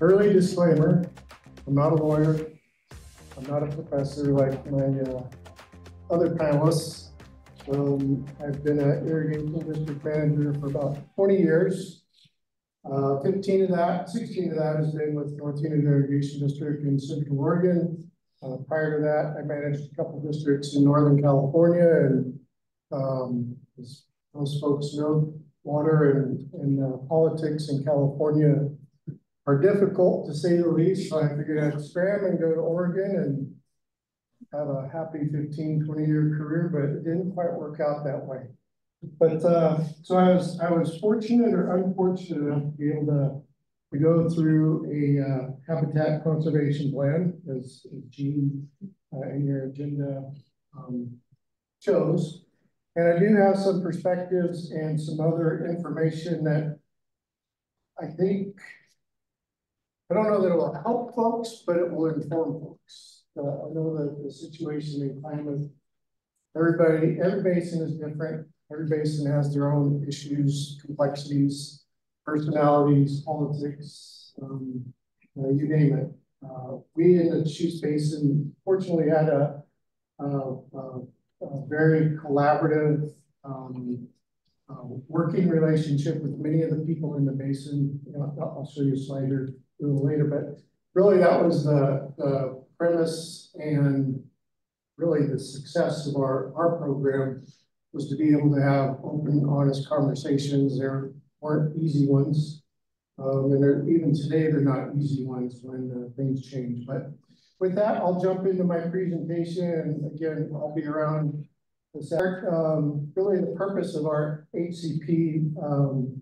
early disclaimer, I'm not a lawyer. I'm not a professor like my uh, other panelists. Um, I've been an irrigation district manager for about 20 years. Uh, 15 of that, 16 of that has been with North Unit Irrigation District in Central Oregon. Uh, prior to that, I managed a couple districts in Northern California and um, as most folks know, water and, and uh, politics in California are difficult to say the least. So I figured I'd scram and go to Oregon and have a happy 15, 20 year career, but it didn't quite work out that way. But uh, so I was I was fortunate or unfortunate enough to be able to, to go through a uh, habitat conservation plan, as, Gene uh, in your agenda um, shows. And I do have some perspectives and some other information that I think, I don't know that it will help folks, but it will inform folks. Uh, I know that the situation in Klamath, everybody, every basin is different. Every basin has their own issues, complexities, personalities, politics, um, uh, you name it. Uh, we in the Deschutes Basin fortunately had a, a, a a very collaborative, um, uh, working relationship with many of the people in the basin. I'll show you a slide here later, but really that was the, the premise and really the success of our, our program was to be able to have open, honest conversations. There weren't easy ones. Um, and even today, they're not easy ones when uh, things change. But with that, I'll jump into my presentation. And again, I'll be around start. Um, really, the purpose of our HCP um,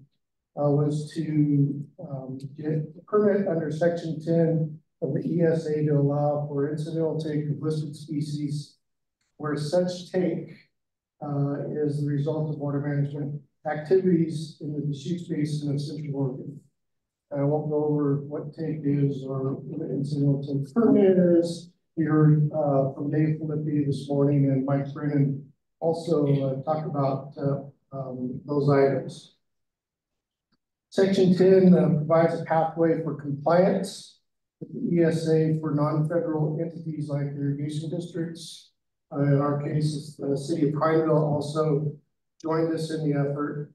uh, was to um, get a permit under Section 10 of the ESA to allow for incidental take of listed species where such take uh, is the result of water management activities in the Deschutes Basin of Central Oregon. I won't go over what take is or what incidental take permit is. We heard uh, from Dave Filippi this morning and Mike Brennan also uh, talk about uh, um, those items. Section 10 uh, provides a pathway for compliance with the ESA for non-federal entities like irrigation districts. Uh, in our case, the city of Prineville also joined us in the effort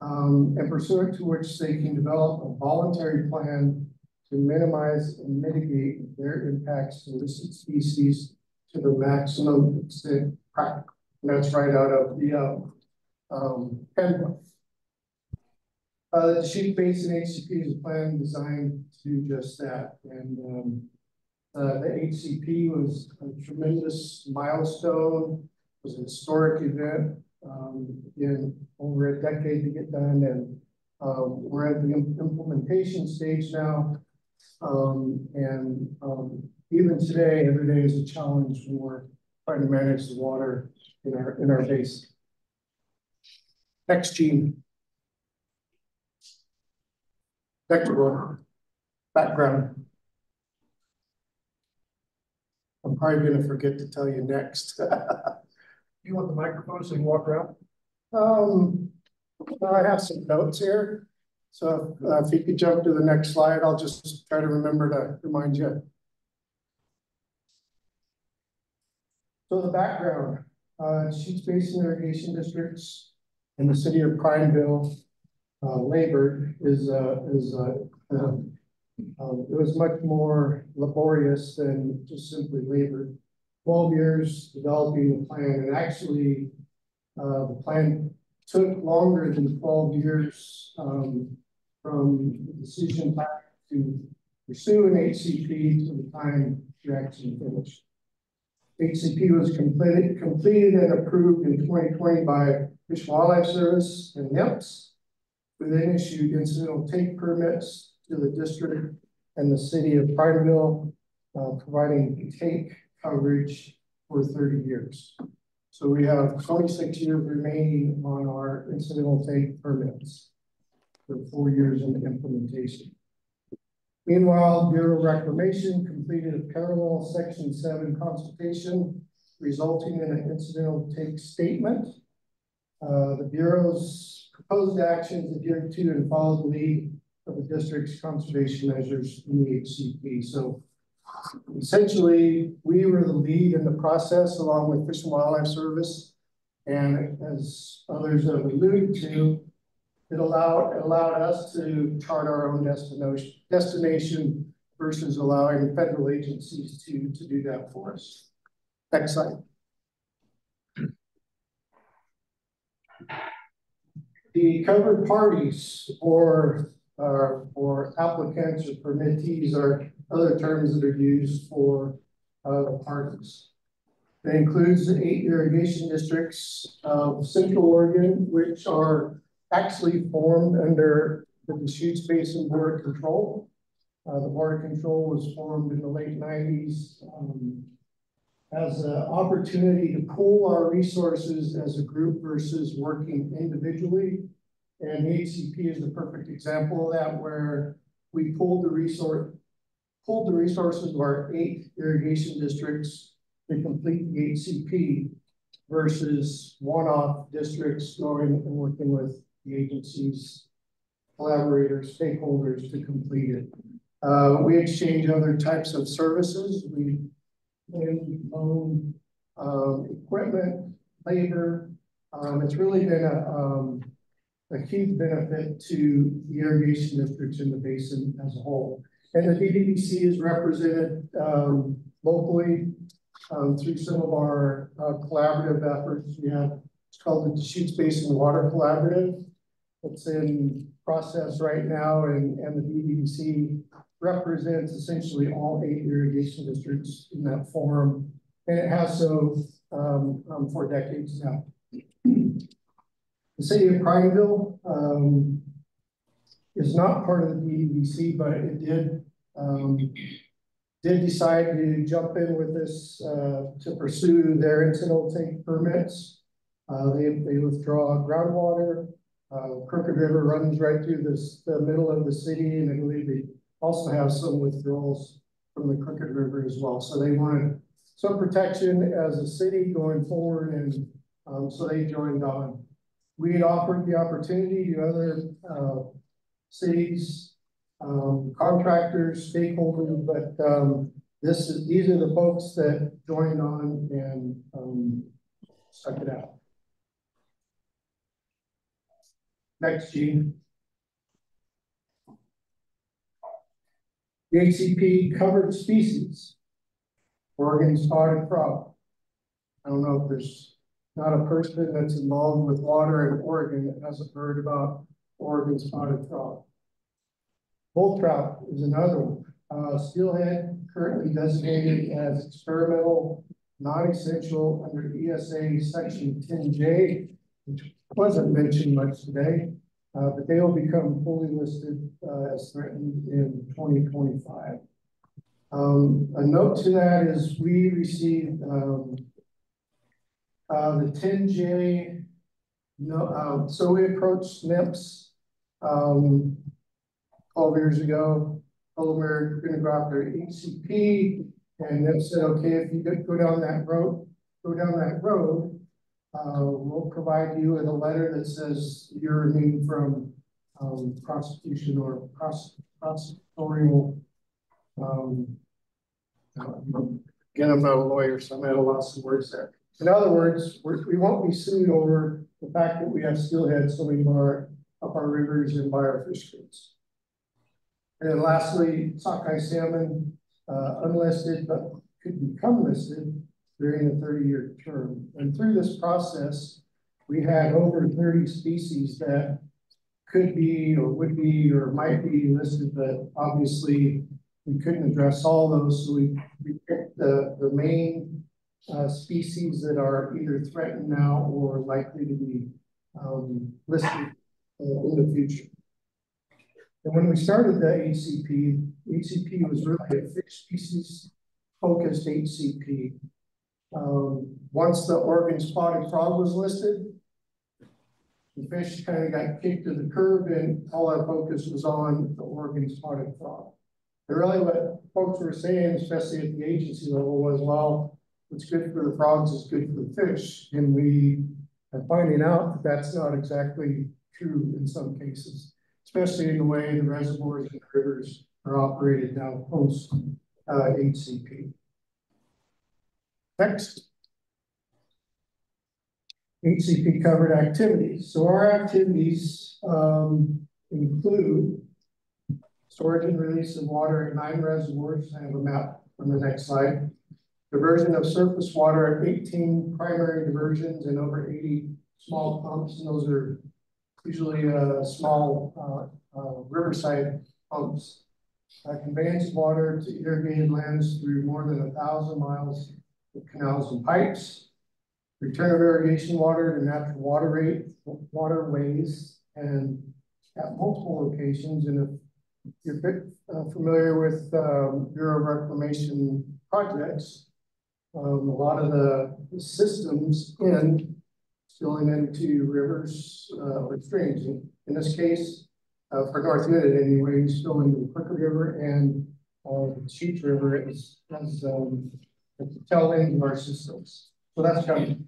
um, and pursuant to which they can develop a voluntary plan to minimize and mitigate their impacts to listed species to the maximum extent practical. And that's right out of the um, um, handbook. Uh, the Deschutes Basin HCP is a plan designed to do just that. And um, uh, the HCP was a tremendous milestone, it was a historic event um, in over a decade to get done. And um, we're at the implementation stage now. Um, and um, even today, every day is a challenge when we're trying to manage the water in our in our base. Next gene. One. Background. I'm probably going to forget to tell you next. You want the microphone so you can walk around? Um, I have some notes here. So uh, if you could jump to the next slide, I'll just try to remember to remind you. So the background, uh, Deschutes Basin Irrigation Districts in the city of Prineville, uh, labor is, uh, is uh, um, um, it was much more laborious than just simply labor. 12 years developing the plan. And actually, uh, the plan took longer than 12 years um, from the decision to pursue an HCP to the time to actually finish. HCP was completed, completed and approved in 2020 by Fish Wildlife Service and NMFS. We then issued incidental take permits to the district and the city of Prineville, uh, providing take coverage for 30 years. So we have 26 years remaining on our incidental take permits for four years in implementation. Meanwhile, Bureau of Reclamation completed a parallel Section 7 consultation resulting in an incidental take statement. Uh, the Bureau's proposed actions adhere to and follow the lead of the district's conservation measures in the HCP. So essentially, we were the lead in the process along with Fish and Wildlife Service. And as others have alluded to, it allowed, it allowed us to chart our own destination, destination versus allowing federal agencies to, to do that for us. Next slide. The covered parties or, uh, or applicants or permittees are other terms that are used for uh, parties. That includes eight irrigation districts of Central Oregon, which are actually formed under the Deschutes Basin Board of Control. Uh, the Board of Control was formed in the late nineties, um, as an opportunity to pool our resources as a group versus working individually. And HCP is the perfect example of that, where we pulled the resource, pulled the resources of our eight irrigation districts to complete the HCP versus one-off districts going and working with the agencies, collaborators, stakeholders to complete it. Uh, we exchange other types of services. We we own um, equipment, labor. Um, it's really been a, um, a huge benefit to the irrigation districts in the basin as a whole. And the DBBC is represented um, locally um, through some of our uh, collaborative efforts. We have it's called the Deschutes Basin Water Collaborative. It's in process right now, and, and the DBBC represents essentially all eight irrigation districts in that forum, and it has so um, um, for decades now. The city of Prineville um, is not part of the DBBC, but it did um, did decide to jump in with this uh, to pursue their incidental take permits. Uh, they, they withdraw groundwater. Uh, Crooked River runs right through this the middle of the city, and I believe they also have some withdrawals from the Crooked River as well. So they wanted some protection as a city going forward, and um, so they joined on. We had offered the opportunity to other uh, cities, um, contractors, stakeholders, but um, this is these are the folks that joined on and um, stuck it out. Next, Gene. The HCP covered species, Oregon spotted frog. I don't know if there's not a person that's involved with water in Oregon that hasn't heard about Oregon spotted frog. Bull trout is another one. Uh, steelhead currently designated as experimental, non-essential under ESA section 10J, which wasn't mentioned much today. Uh, but they will become fully listed uh, as threatened in 2025. Um, a note to that is we received um, uh, the 10J, no, uh, so we approached NMFS um, 12 years ago, told them we are going to go after HCP, and NMFS said, okay, if you go down that road, go down that road, uh, we'll provide you with a letter that says you're immune from um, prosecution or pros prosecutorial. Um, again, I'm not a lawyer, so I'm at a loss of words there. In other words, we're, we will not be sued over the fact that we have steelhead swimming so bar up our rivers and by our fish creeks. And then lastly, sockeye salmon, uh, unlisted, but could become listed during the 30-year term. And through this process, we had over 30 species that could be or would be or might be listed, but obviously we couldn't address all those. So we, we picked the, the main uh, species that are either threatened now or likely to be um, listed uh, in the future. And when we started the HCP, HCP was really a fish species focused HCP. Um, once the Oregon spotted frog was listed, the fish kind of got kicked to the curb and all our focus was on the Oregon spotted frog. And really what folks were saying, especially at the agency level, was, well, what's good for the frogs is good for the fish. And we are finding out that that's not exactly true in some cases, especially in the way the reservoirs and rivers are operated now post uh, HCP. Next. HCP covered activities. So our activities um, include storage and release of water at nine reservoirs. I have a map on the next slide. Diversion of surface water at 18 primary diversions and over 80 small pumps. And those are usually uh, small uh, uh, riverside pumps. Uh, conveyance water to irrigated lands through more than a thousand miles canals and pipes. Return of irrigation water to natural water rate, waterways and at multiple locations. And if you're a bit uh, familiar with um, Bureau of Reclamation projects, um, a lot of the systems in spilling into rivers uh, or streams. In this case, uh, for North Unit anyway, spilling into the Crooked River and uh, Deschutes River as, as um, at the tail end our systems. So that's coming.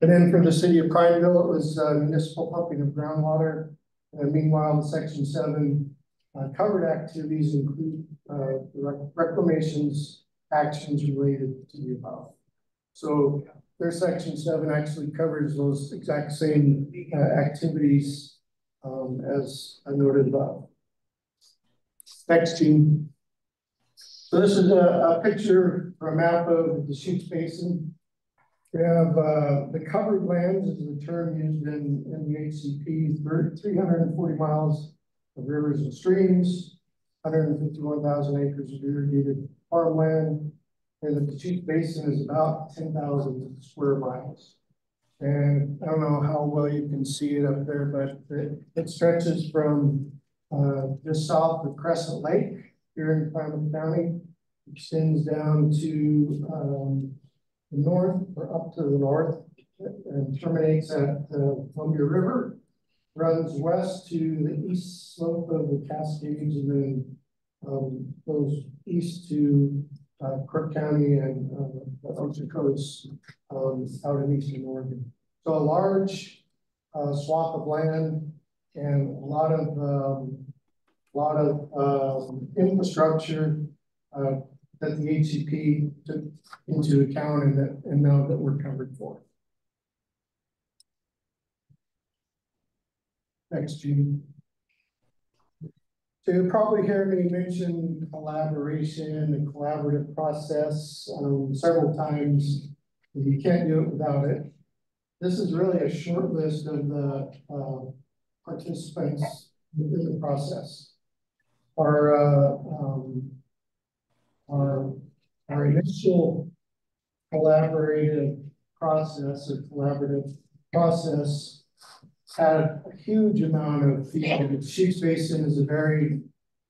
And then for the city of Prineville, it was uh, municipal pumping of groundwater. And meanwhile, the section seven uh, covered activities include uh, rec reclamations, actions related to the above. So their section seven actually covers those exact same uh, activities um, as I noted above. Next, Gene. So this is a, a picture or a map of the Deschutes Basin. We have uh, the covered lands is the term used in, in the HCP, 340 miles of rivers and streams, 151,000 acres of irrigated farmland, and the Deschutes Basin is about 10,000 square miles. And I don't know how well you can see it up there, but it, it stretches from uh, just south of Crescent Lake here in Klamath County, extends down to um, the north or up to the north and terminates at the Columbia River, runs west to the east slope of the Cascades and then um, goes east to uh, Crook County and uh, the Ochocos um, out in eastern Oregon. So a large uh, swath of land and a lot of um, lot of um, infrastructure uh, that the HCP took into account and that and now that we're covered for. Next, Gene. So you'll probably hear me mention collaboration and collaborative process um, several times. You can't do it without it. This is really a short list of the uh, participants in the process. Our, uh, um, our, our initial collaborative process or collaborative process had a huge amount of feedback. The Deschutes Basin is a very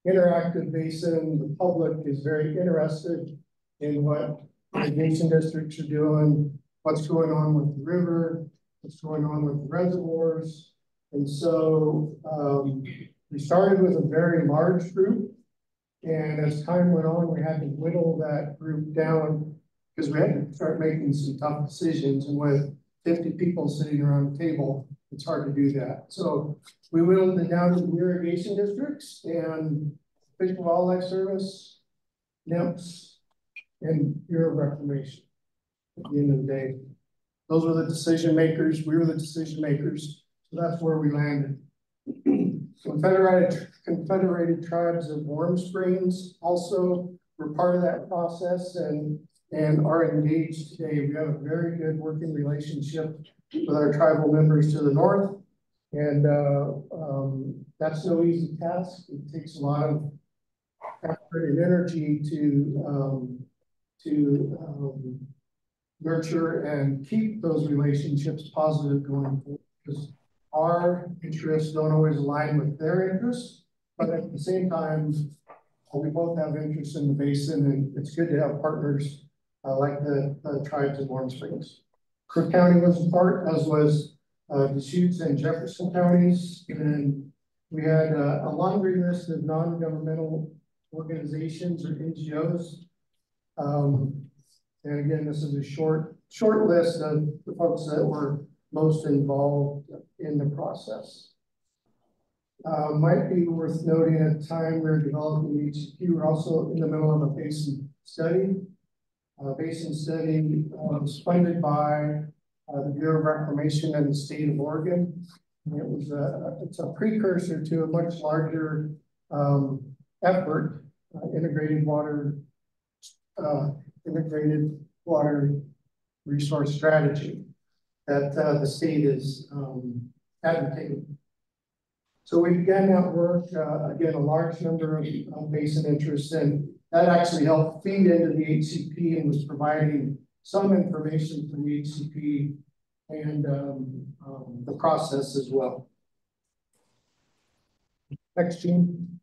interactive basin. The public is very interested in what the basin districts are doing, what's going on with the river, what's going on with the reservoirs. And so um, we started with a very large group. And as time went on, we had to whittle that group down because we had to start making some tough decisions. And with 50 people sitting around the table, it's hard to do that. So we whittled it down to the irrigation districts and Fish and Wildlife Service, NMFS, and Bureau of Reclamation. At the end of the day, those were the decision makers. We were the decision makers. So that's where we landed. Confederated, Confederated Tribes of Warm Springs also were part of that process and, and are engaged today. We have a very good working relationship with our tribal members to the north. And uh, um, that's no easy task. It takes a lot of effort and energy to um, to um, nurture and keep those relationships positive going forward. Our interests don't always align with their interests, but at the same time, we both have interests in the basin, and it's good to have partners uh, like the, the tribes of Warm Springs. Crook County was a part, as was uh, Deschutes and Jefferson counties. And we had uh, a laundry list of non-governmental organizations or NGOs. Um, and again, this is a short, short list of the folks that were most involved in the process. uh, might be worth noting at the time we we're developing the HCP, we're also in the middle of a basin study. Uh, basin study, uh, funded by, uh, the Bureau of Reclamation and the state of Oregon. And it was a, it's a precursor to a much larger, um, effort, uh, integrated water, uh, integrated water resource strategy that, uh, the state is, um, advocating. So we began that work, uh, again, a large number of of basin interests, and that actually helped feed into the HCP and was providing some information for the HCP and, um, um, the process as well. Next, Gene.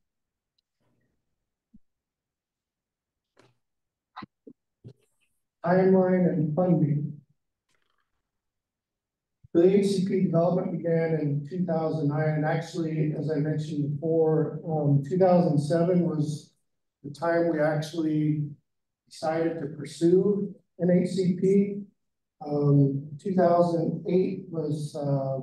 Timeline and funding. The HCP development began in two thousand nine, and actually, as I mentioned before, um, two thousand seven was the time we actually decided to pursue an HCP. Um, two thousand eight was, uh,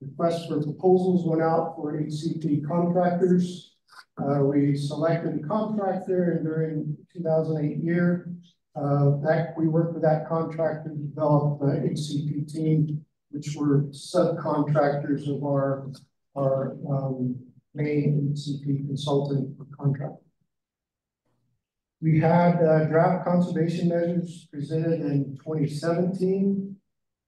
request for proposals went out for HCP contractors. Uh, we selected a contractor and during two thousand eight year, uh, that, we worked with that contractor to develop the HCP team which were subcontractors of our, our, um, main CP consultant contract. We had, uh, draft conservation measures presented in twenty seventeen.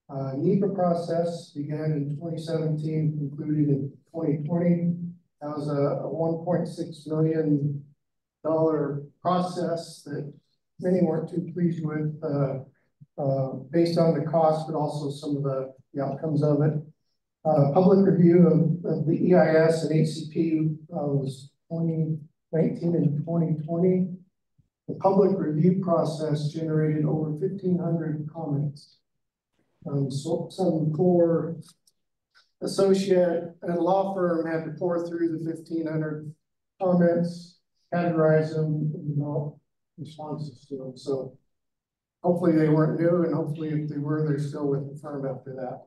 Uh, NEPA process began in twenty seventeen, concluded in twenty twenty. That was a, a one point six million dollar process that many weren't too pleased with, uh, uh, based on the cost, but also some of the the outcomes of it. Uh, public review of, of the EIS and HCP uh, was 2019 and 2020. The public review process generated over 1,500 comments. Um, so some core associate and law firm had to pour through the 1,500 comments, categorize them, and develop responses to them. So Hopefully they weren't new and hopefully if they were, they're still with the firm after that.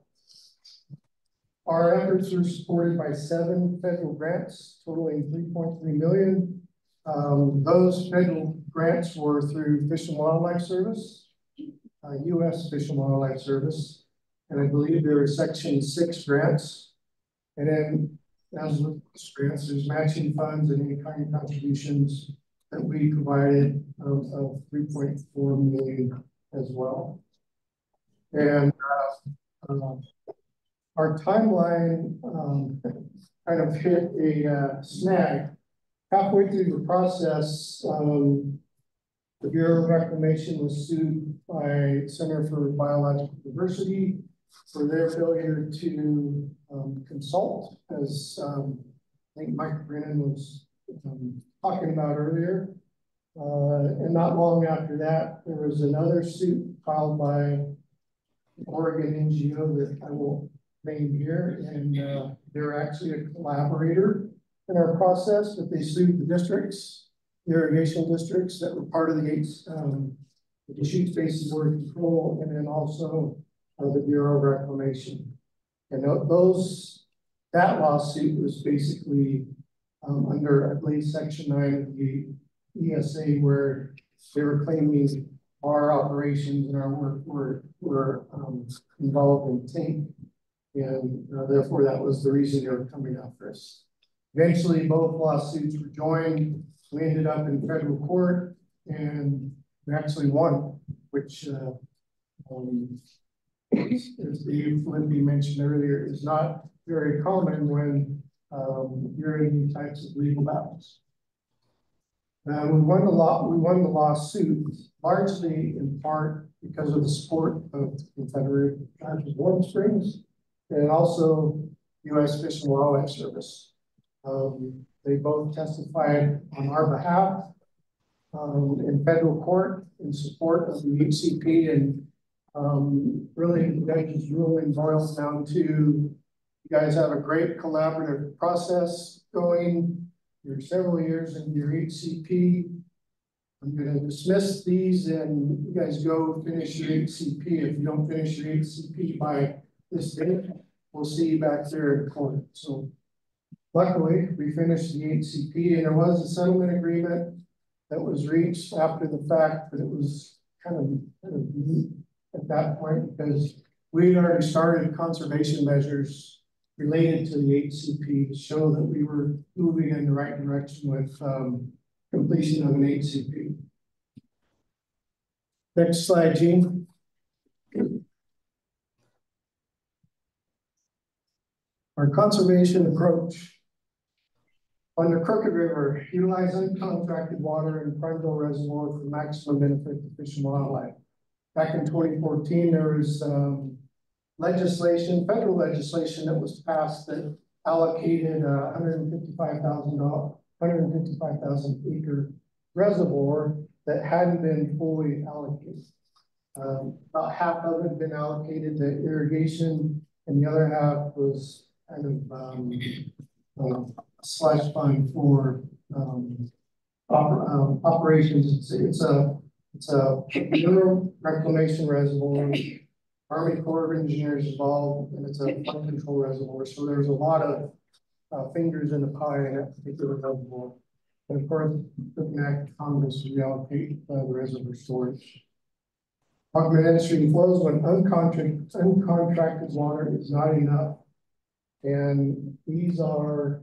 Our efforts are supported by seven federal grants totaling 3.3 million. Um, those federal grants were through Fish and Wildlife Service, uh, U.S. Fish and Wildlife Service, and I believe there were Section 6 grants. And then as with grants, there's matching funds and any kind of contributions that we provided of, of 3.4 million as well. And uh, uh, our timeline um, kind of hit a uh, snag. Halfway through the process, um, the Bureau of Reclamation was sued by Center for Biological Diversity for their failure to um, consult, as um, I think Mike Brennan was um, talking about earlier. Uh, and not long after that, there was another suit filed by Oregon NGO that I will name here, and uh, they're actually a collaborator in our process, but they sued the districts, the irrigation districts that were part of the Gates, um, the Deschutes Basin Board of Control, and then also uh, the Bureau of Reclamation. And those, that lawsuit was basically um, under, I believe, section nine of the ESA where they were claiming our operations and our work were, were um, involved in take. And uh, therefore, that was the reason they were coming after us. Eventually, both lawsuits were joined. We ended up in federal court and we actually won, which, uh, um, as Dave Limpy mentioned earlier, is not very common when um, you're in these types of legal battles. Uh, we won the we won the lawsuit largely in part because of the support of Confederate of Warm Springs and also U.S. Fish and Wildlife Service. Um, they both testified on our behalf um, in federal court in support of the HCP and um, really the judge's ruling boils down to you guys have a great collaborative process going you're several years in your HCP. I'm gonna dismiss these and you guys go finish your HCP. If you don't finish your HCP by this date, we'll see you back there in court. So Luckily, we finished the HCP and there was a settlement agreement that was reached after the fact, but it was kind of, kind of neat at that point because we had already started conservation measures related to the HCP to show that we were moving in the right direction with um completion of an HCP. Next slide, Gene. Our conservation approach. On the Crooked River, utilize uncontracted water in Prineville Reservoir for maximum benefit to fish and wildlife. Back in twenty fourteen, there was um legislation, federal legislation that was passed that allocated a hundred and fifty-five thousand dollar, hundred and fifty-five thousand acre reservoir that hadn't been fully allocated. Um, about half of it had been allocated to irrigation and the other half was kind of, um, um, slush fund for, um, oper- um, operations. It's, it's a, it's a mineral reclamation reservoir. Army Corps of Engineers involved and it's a flood control reservoir. So there's a lot of, uh, fingers in the pie in that particular reservoir. And of course, looking at Congress to reallocate uh, the reservoir storage. Augment downstream flows when uncontracted, uncontracted water is not enough. And these are,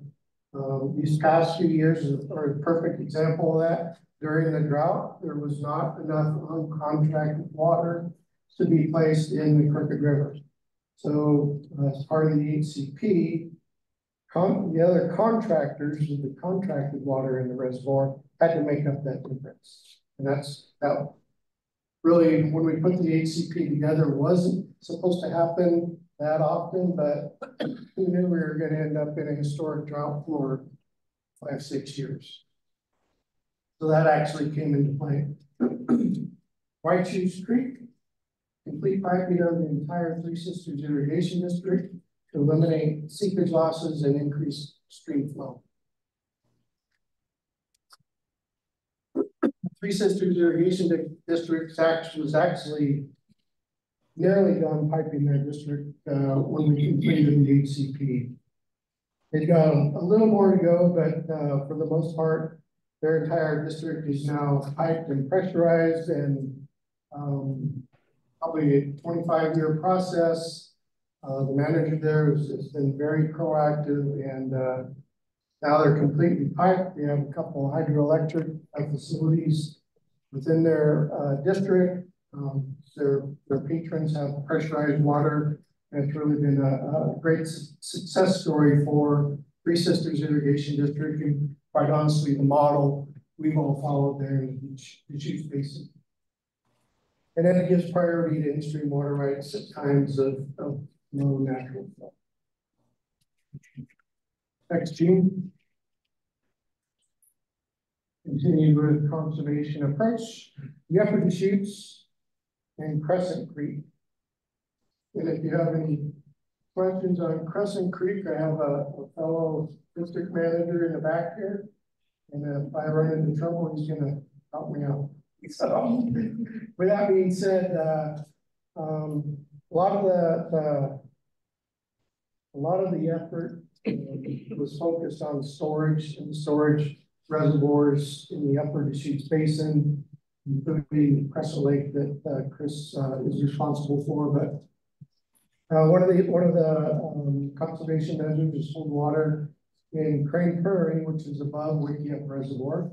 um, these past few years are a perfect example of that. During the drought, there was not enough uncontracted water to be placed in the Crooked River. So uh, as part of the HCP, the other contractors with the contracted water in the reservoir had to make up that difference. And that's, that really, when we put the HCP together, wasn't supposed to happen that often, but who knew we were gonna end up in a historic drought for five, six years. So that actually came into play. Whychus Creek, complete piping of the entire Three Sisters irrigation district to eliminate seepage losses and increase stream flow. Three Sisters Irrigation District was actually nearly done piping their district, uh, when we completed the HCP. They've got a little more to go, but, uh, for the most part, their entire district is now piped and pressurized and, um, probably a twenty-five year process. Uh, the manager there has, has been very proactive and, uh, now they're completely piped. They have a couple of hydroelectric facilities within their, uh, district. Um, their, their patrons have pressurized water. And it's really been a, a great su- success story for Three Sisters Irrigation District and quite honestly, the model we've all followed there in the Deschutes Basin. And then it gives priority to in-stream water rights at times of, of low natural flow. Next, Gene. Continue with conservation approach, Upper Deschutes and Crescent Creek. And if you have any questions on Crescent Creek, I have a, a fellow district manager in the back here. And if I run into trouble, he's gonna help me out. So, with that being said, uh, um, a lot of the, a lot of the effort um, was focused on storage and storage reservoirs in the upper Deschutes Basin, including Crescent Lake that uh, Chris uh, is responsible for, but uh, one of the, one of the um, conservation measures is hold water in Crane Prairie, which is above Wickiup Reservoir,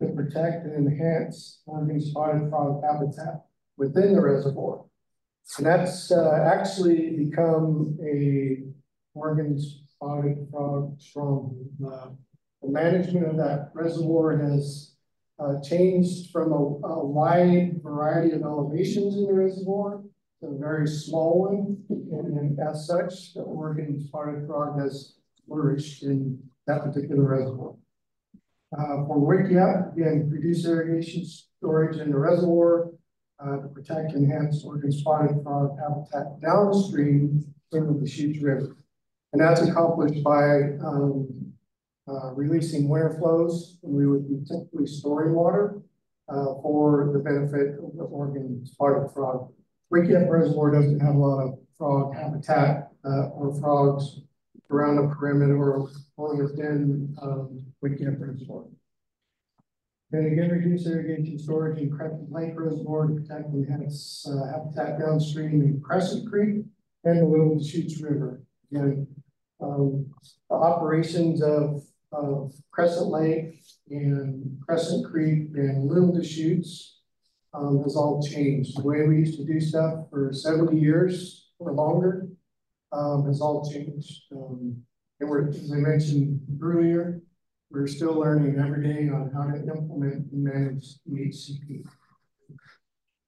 to protect and enhance Oregon spotted frog habitat within the reservoir. And that's uh, actually become a Oregon spotted frog stronghold. Uh, the management of that reservoir has uh, changed from a, a wide variety of elevations in the reservoir to a very small one. And, and as such, the Oregon spotted frog has flourished in that particular reservoir. Uh, for Wickiup, again, reduce irrigation storage in the reservoir uh, to protect and enhance Oregon spotted frog habitat downstream from the Deschutes River. And that's accomplished by um, uh, releasing winter flows, and we would be typically storing water uh, for the benefit of the Oregon spotted frog. Wickiup Reservoir doesn't have a lot of frog habitat uh, or frogs around the perimeter or within, um, Wickiup Reservoir. And again, reduce irrigation storage in Crescent Lake Reservoir to protect the habitats, uh, habitat downstream in Crescent Creek and the Little Deschutes River. Again, um, operations of, of Crescent Lake and Crescent Creek and Little Deschutes um, has all changed. The way we used to do stuff for seventy years or longer um, has all changed. Um, and we're, as I mentioned earlier, we're still learning every day on how to implement and manage the HCP.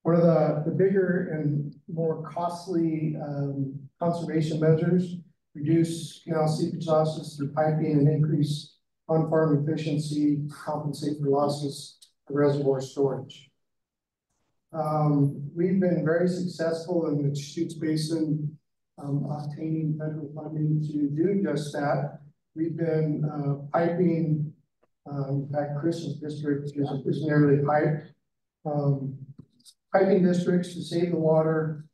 One of the, the bigger and more costly um, conservation measures, reduce canal seepage losses through piping and increase on-farm efficiency, compensate for losses of reservoir storage. Um, we've been very successful in the Deschutes Basin um, obtaining federal funding to do just that. We've been uh, piping, um, in fact, Chris's district is, is nearly piped. Um, piping districts to save the water.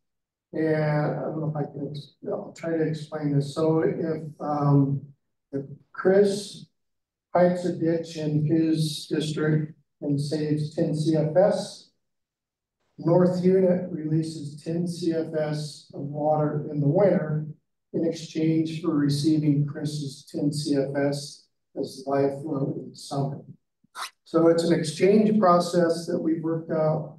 And I don't know if I can, I'll try to explain this. So if, um, if Chris pipes a ditch in his district and saves ten CFS, North unit releases ten CFS of water in the winter in exchange for receiving Chris's ten CFS as life flow in the summer. So it's an exchange process that we've worked out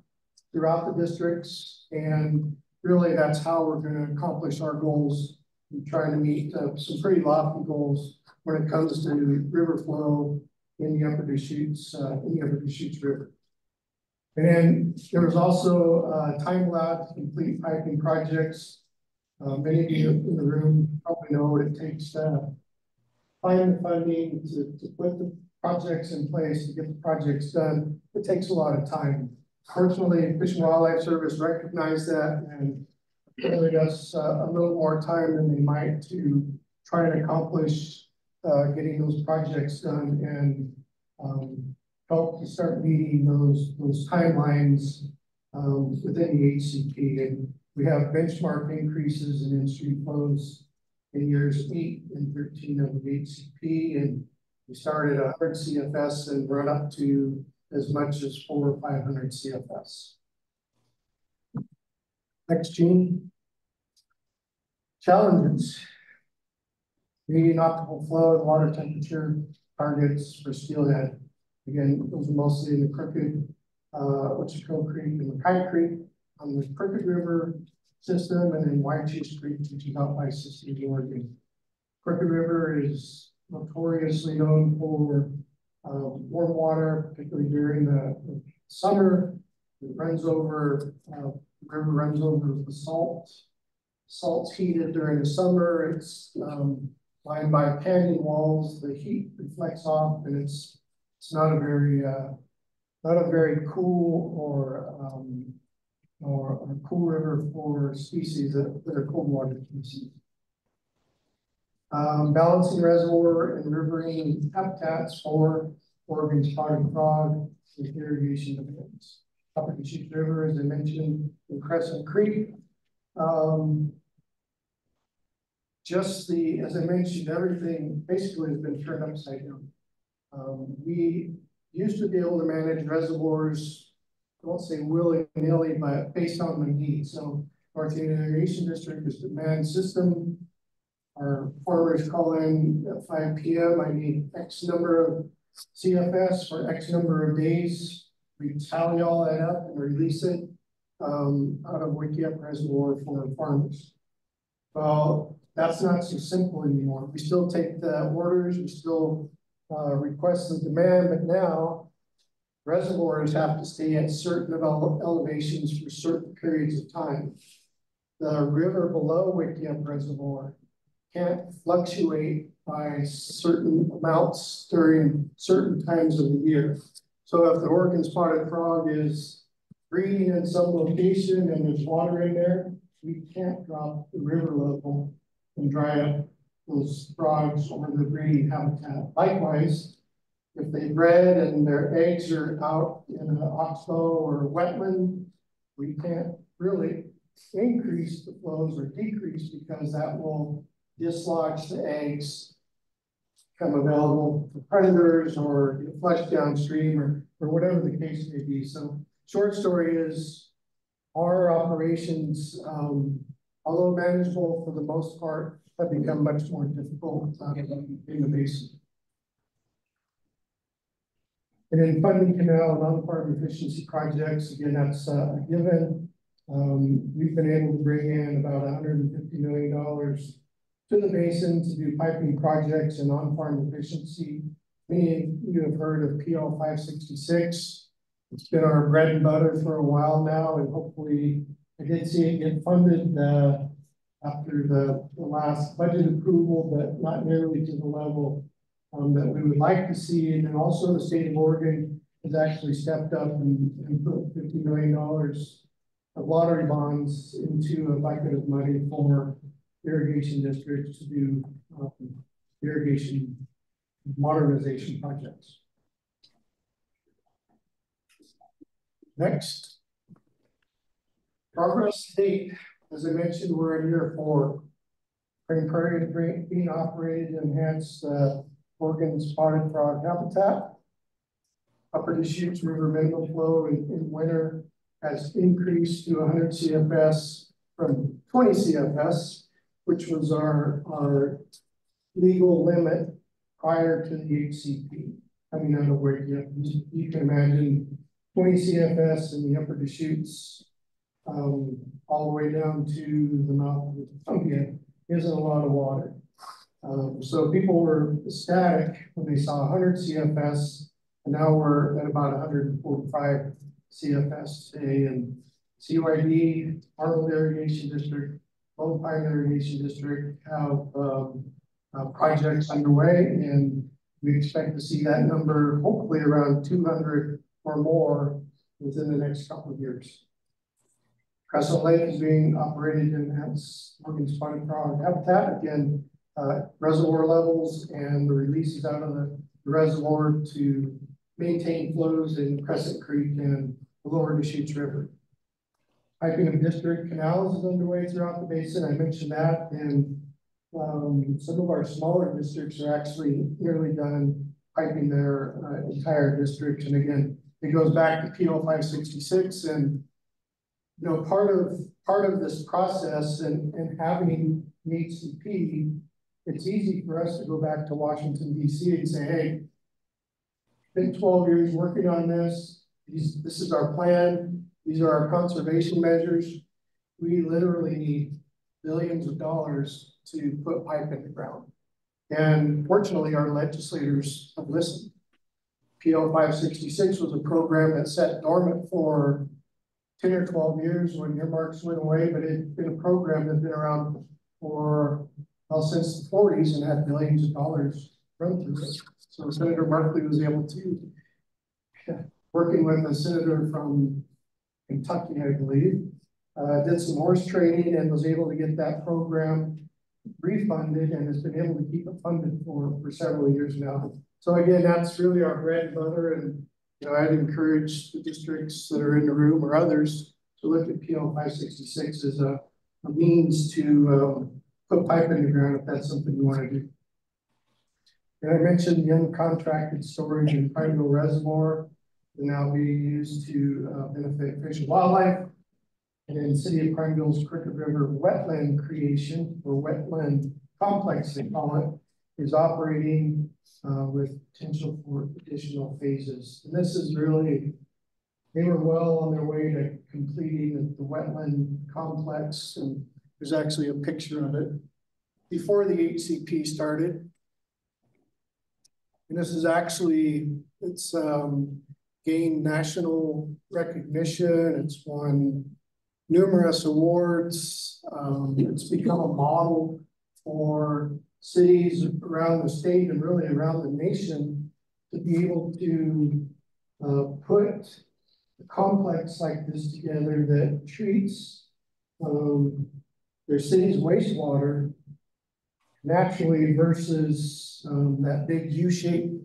throughout the districts, and really that's how we're going to accomplish our goals. We're trying to meet uh, some pretty lofty goals when it comes to river flow in the Upper Deschutes, uh, in the Upper Deschutes River. And then there was also uh, time to complete piping projects. Uh, many of you in the room probably know what it takes to find the funding to, to put the projects in place to get the projects done. It takes a lot of time. Fortunately, Fish and Wildlife Service recognized that and gave us uh, a little more time than they might to try and accomplish uh, getting those projects done and um, help to start meeting those, those timelines um, within the HCP. And we have benchmark increases in in-stream flows in years eight and 13 of the HCP. And we started at 100 CFS and run up to as much as four or 500 CFS. Next, Gene. Challenges. Meeting optimal flow and water temperature targets for steelhead. Again, those are mostly in the Crooked, uh, Ochoco Creek and McKay Creek on the Crooked River system, and then Whychus Creek, which is out by Siskiyou, Oregon. Crooked River is notoriously known for uh, warm water, particularly during the, the summer. It runs over, uh, the river runs over the salt. Salt's heated during the summer. It's um, lined by canyon walls. The heat reflects off, and it's it's not a very, uh, not a very cool or, um, or a cool river for species that, that are cold water species. Um, balancing reservoir and riverine habitats for Oregon spotted frog with irrigation. Upper Deschutes River, as I mentioned, in Crescent Creek. Um, just the, as I mentioned, everything basically has been turned upside down. Um, we used to be able to manage reservoirs, I won't say willy-nilly, but based on the need. So Union Irrigation District is demand system. Our farmers call in at 5 p.m. I need X number of CFS for X number of days. We tally all that up and release it um, out of Wickiup Reservoir for farmers. Well, that's not so simple anymore. We still take the orders, we still uh, request and demand, but now reservoirs have to stay at certain ele elevations for certain periods of time. The river below Wickiup Reservoir can't fluctuate by certain amounts during certain times of the year. So if the Oregon spotted frog is breeding in some location and there's water in there, we can't drop the river level and dry up those frogs or the breeding habitat. Likewise, if they bred and their eggs are out in an oxbow or wetland, we can't really increase the flows or decrease because that will dislodge the eggs. Become available for predators or get flushed downstream or, or whatever the case may be. So short story is our operations, um, although manageable for the most part, have become much more difficult uh, in the basin. And then funding canal, non-farm efficiency projects, again, that's uh, a given. Um, we've been able to bring in about hundred and fifty million dollars to the basin to do piping projects and on-farm efficiency. Many of you have heard of PL five sixty-six. It's been our bread and butter for a while now, and hopefully, I did see it get funded, uh, after the, the last budget approval, but not nearly to the level um, that we would like to see, and then also the state of Oregon has actually stepped up and, and put fifty million dollars of lottery bonds into a bucket of money for irrigation districts to do um, irrigation modernization projects. Next. Progress to date, as I mentioned, we're in year four. Crane Prairie is being operated to enhance the Oregon spotted frog habitat. Upper Deschutes River minimum flow in, in winter has increased to 100 CFS from 20 CFS, which was our, our legal limit prior to the HCP coming out of where you, you can imagine 20 CFS in the upper Deschutes, um, all the way down to the mouth of the Columbia isn't a lot of water. Um, so people were ecstatic when they saw 100 CFS, and now we're at about 145 CFS today. And CYD, Arnold Irrigation District, Lone Pine Irrigation District have um, uh, projects underway, and we expect to see that number hopefully around 200 or more within the next couple of years. Crescent Lake is being operated in Oregon spotted frog habitat. Again, uh, reservoir levels and the releases out of the, reservoir to maintain flows in Crescent Creek and the lower Deschutes River. Piping of district canals is underway throughout the basin. I mentioned that, and um, some of our smaller districts are actually nearly done piping their uh, entire districts. And again, it goes back to PL five sixty-six and you know, part of part of this process and, and having an HCP, it's easy for us to go back to Washington DC and say, hey, been 12 years working on this. These, this is our plan. These are our conservation measures. We literally need billions of dollars to put pipe in the ground. And fortunately, our legislators have listened. PL 566 was a program that sat dormant for 10 or 12 years when earmarks went away, but it's been a program that's been around for, well, since the 40s and had billions of dollars run through it. So Senator Merkley was able to, working with a senator from Kentucky, I believe, uh, did some horse training and was able to get that program refunded and has been able to keep it funded for, for several years now. So again, that's really our bread and butter. And, you know, I'd encourage the districts that are in the room or others to look at PL 566 as a, a means to um, put pipe in the ground if that's something you want to do. And I mentioned the uncontracted storage in Prineville Reservoir will now be used to uh, benefit fish and wildlife. And then City of Prineville's Crooked River wetland creation or wetland complex, they call it, is operating uh, with potential for additional phases. And this is really, they were well on their way to completing the, the wetland complex. And there's actually a picture of it before the HCP started. And this is actually, it's um, gained national recognition. It's won numerous awards. Um, it's become a model for cities around the state and really around the nation to be able to uh, put a complex like this together that treats um, their city's wastewater naturally versus um, that big U-shaped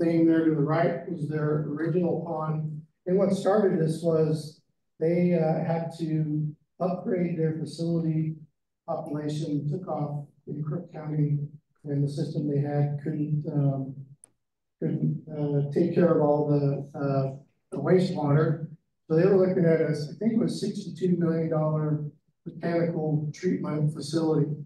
thing there to the right was their original pond. And what started this was they uh, had to upgrade their facility population took off in Crook County and the system they had couldn't, um, couldn't, uh, take care of all the, uh, the wastewater. So they were looking at us, I think it was sixty-two million dollar mechanical treatment facility.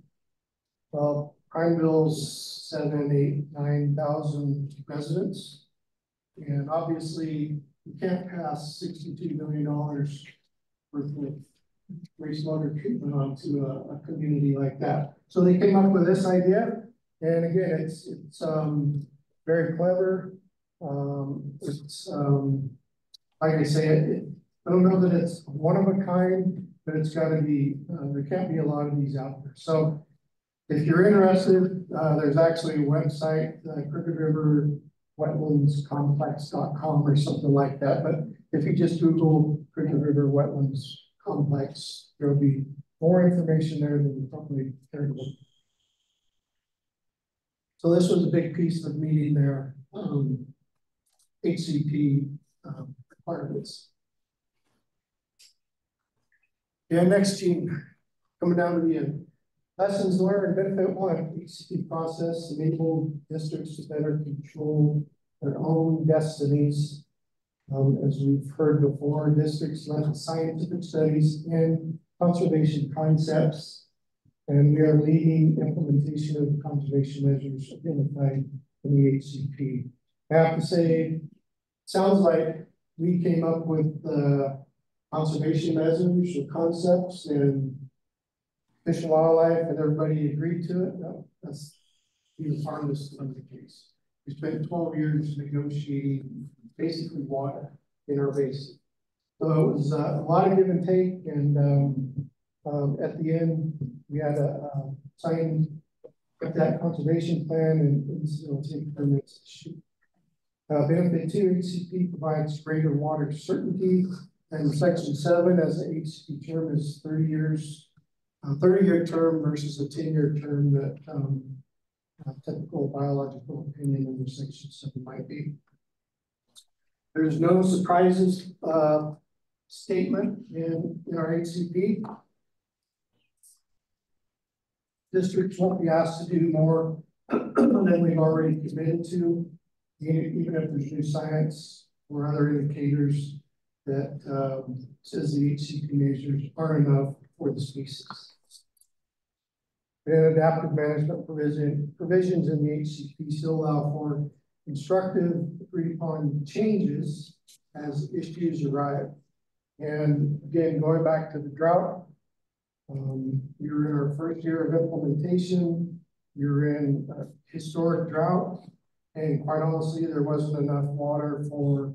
Well, Prineville's seven, eight, nine thousand residents. And obviously, you can't pass sixty-two million dollars worth of wastewater treatment onto a, a community like that. So they came up with this idea, and again, it's, it's, um, very clever. Um, it's, um, like I say, it, I don't know that it's one of a kind, but it's gotta be, uh, there can't be a lot of these out there. So if you're interested, uh, there's actually a website, uh, Crooked River Wetlands Complex.com or something like that, but if you just Google Crooked River Wetlands Complex, there'll be more information there than probably cared. So this was a big piece of meeting their, um, HCP, um, requirements. Yeah, next Gene, coming down to the end. Lessons learned, benefit one, HCP process enable districts to better control their own destinies. Um, as we've heard before, districts led scientific studies and conservation concepts. And we are leading implementation of conservation measures identified in the HCP. I have to say, sounds like we came up with the conservation measures or concepts and Fish and Wildlife, and everybody agreed to it, no, that's, was harmless on the case. We spent twelve years negotiating basically water in our basin. So it was uh, a lot of give and take, and, um, um, at the end, we had a, uh, sign got that conservation plan and, so take permits. shoot. Uh, benefit two, HCP provides greater water certainty, and section seven, as the HCP term is thirty years a thirty-year term versus a ten-year term that, um, uh, typical biological opinion under section seven might be. There's no surprises, uh, statement in, in our HCP. Districts won't be asked to do more than we've already committed to, even if there's new science or other indicators that, um, says the HCP measures aren't enough for the species. And adaptive management provision, provisions in the HCP still allow for constructive agreed upon changes as issues arise. And again, going back to the drought, um, you're in our first year of implementation, you're in a historic drought, and quite honestly, there wasn't enough water for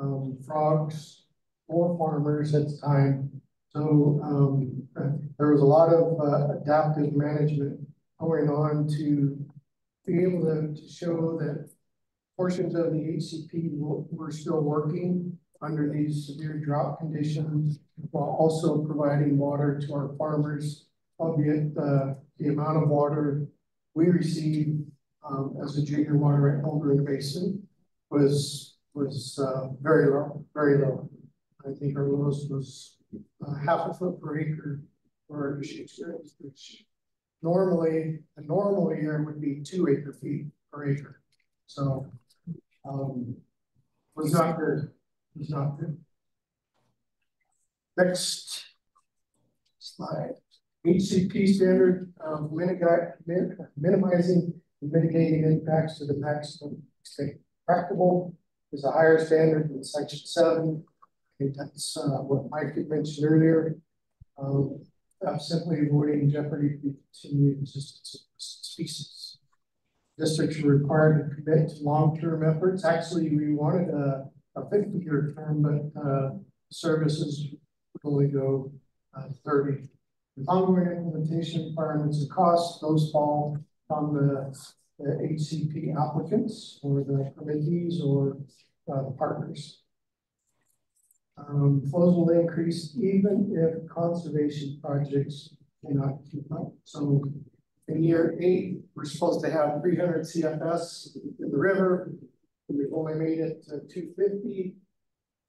um, frogs or farmers at the time. So um, there was a lot of uh, adaptive management going on to be able to, to show that portions of the HCP were still working under these severe drought conditions while also providing water to our farmers, albeit uh, the amount of water we received um, as a junior water holder in the basin was was uh, very low, very low. I think our lowest was uh, half a foot per acre for our fish experience, which normally, a normal year would be two acre feet per acre. So, um, was not good, was not good. Next slide. HCP standard of minimizing and mitigating impacts to the maximum extent practicable is a higher standard than section seven think that's uh, what Mike had mentioned earlier. Um, I'm simply avoiding jeopardy to continued existence of species. Districts are required to commit to long-term efforts. Actually, we wanted a, a 50-year term, but uh, services would only go uh, 30. With ongoing implementation requirements and costs, those fall on the, the HCP applicants or the committees or uh, the partners. Um, flows will increase even if conservation projects cannot keep up. So in year eight, we're supposed to have three hundred CFS in the river. We've only made it to two fifty.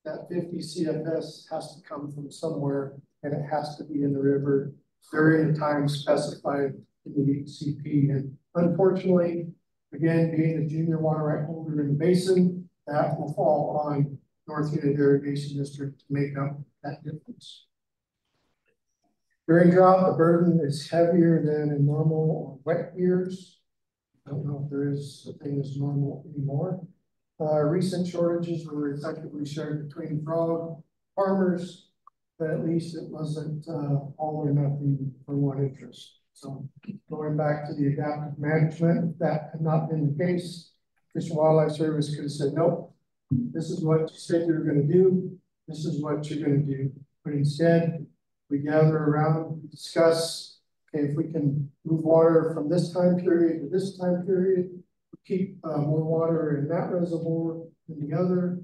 That fifty CFS has to come from somewhere and it has to be in the river during the time specified in the HCP. And unfortunately, again, being a junior water right holder in the basin, that will fall on North Unit Irrigation District to make up that difference. During drought, the burden is heavier than in normal or wet years. I don't know if there is a thing as normal anymore. Uh, recent shortages were effectively shared between frog farmers, but at least it wasn't uh, all or nothing for one interest. So going back to the adaptive management, that had not been the case. Fish and Wildlife Service could have said, nope, this is what you said you were going to do. This is what you're going to do. But instead, we gather around, discuss, okay, if we can move water from this time period to this time period, keep uh, more water in that reservoir than the other,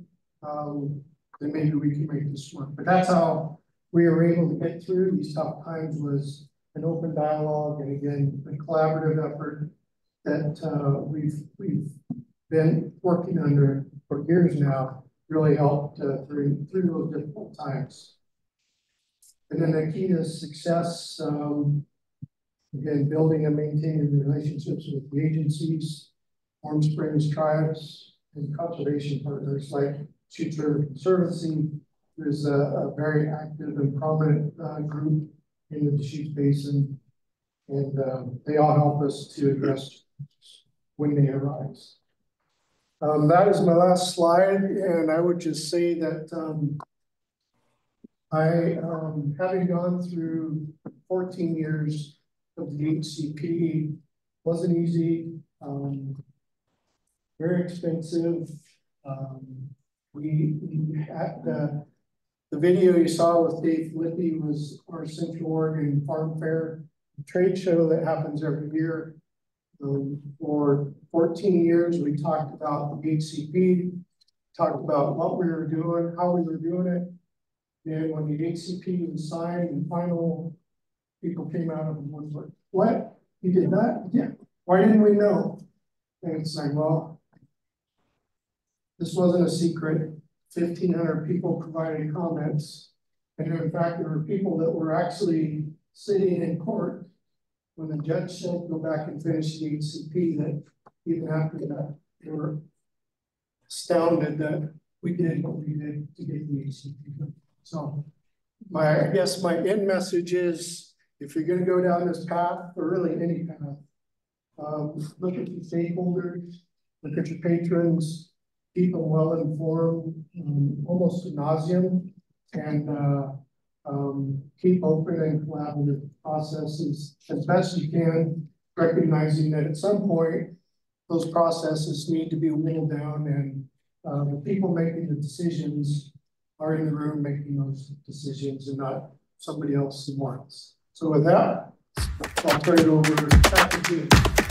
um, then maybe we can make this work. But that's how we were able to get through these tough times was an open dialogue and again, a collaborative effort that uh, we've, we've been working under for years now, really helped uh, through, through those difficult times. And then the key to success, um, again, building and maintaining relationships with the agencies, Warm Springs tribes, and conservation partners like Future Conservancy, is a, a very active and prominent uh, group in the Deschutes Basin, and um, they all help us to address when they arise. Um, that is my last slide, and I would just say that um, I, um, having gone through 14 years of the HCP, wasn't easy, um, very expensive. Um, we, had the, the video you saw with Dave Lippy was our Central Oregon Farm Fair trade show that happens every year. Um, for 14 years, we talked about the HCP, talked about what we were doing, how we were doing it. And when the HCP was signed and final, people came out of the woodwork. What? You did that? Yeah. Why didn't we know? And it's like, well, this wasn't a secret. 1,500 people provided comments. And in fact, there were people that were actually sitting in court when the judge said go back and finish the HCP that even after that, they were astounded that we did what we did to get the HCP. So my, I guess my end message is if you're gonna go down this path, or really any path, um, look at your stakeholders, look at your patrons, keep them well informed, um, almost nauseum, and uh, um, keep open and collaborative processes as best you can, recognizing that at some point those processes need to be whittled down and uh, the people making the decisions are in the room making those decisions and not somebody else somewhere else. So with that, I'll turn it over to you.